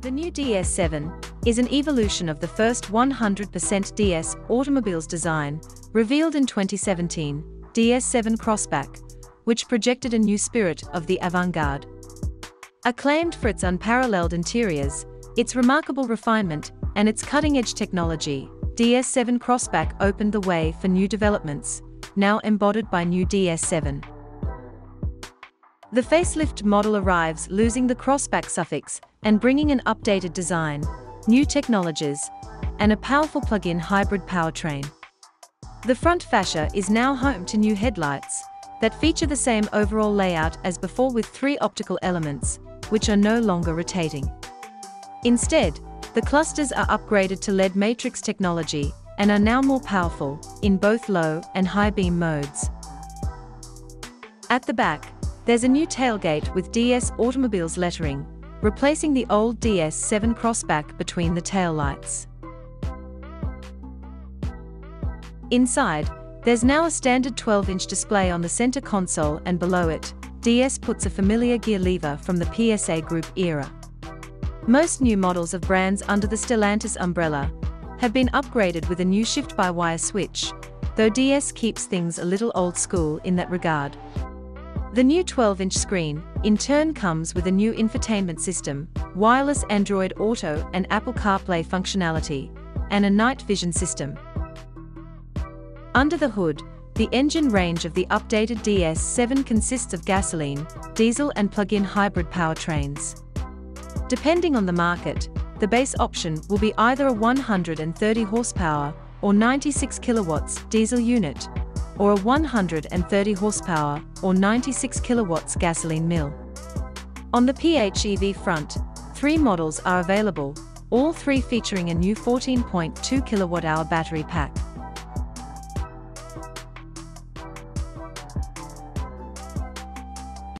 The new DS7 is an evolution of the first 100% DS automobile's design, revealed in 2017, DS7 Crossback, which projected a new spirit of the avant-garde. Acclaimed for its unparalleled interiors, its remarkable refinement, and its cutting-edge technology, DS7 Crossback opened the way for new developments, now embodied by new DS7. The facelift model arrives losing the crossback suffix and bringing an updated design, new technologies, and a powerful plug-in hybrid powertrain. The front fascia is now home to new headlights that feature the same overall layout as before with three optical elements, which are no longer rotating. Instead, the clusters are upgraded to LED matrix technology and are now more powerful in both low and high beam modes. At the back, there's a new tailgate with DS Automobiles lettering, replacing the old DS7 crossback between the taillights. Inside, there's now a standard 12-inch display on the center console and below it, DS puts a familiar gear lever from the PSA Group era. Most new models of brands under the Stellantis umbrella have been upgraded with a new shift-by-wire switch, though DS keeps things a little old school in that regard. The new 12-inch screen, in turn comes with a new infotainment system, wireless Android Auto and Apple CarPlay functionality, and a night vision system. Under the hood, the engine range of the updated DS7 consists of gasoline, diesel and plug-in hybrid powertrains. Depending on the market, the base option will be either a 130 horsepower or 96 kilowatts diesel unit, or a 130 horsepower or 96 kilowatts gasoline mill. On the PHEV front, three models are available, all three featuring a new 14.2 kilowatt-hour battery pack.